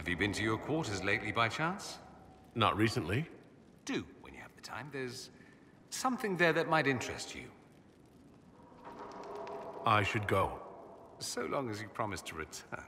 Have you been to your quarters lately by chance? Not recently. Do, when you have the time. There's something there that might interest you. I should go. So long as you promise to return.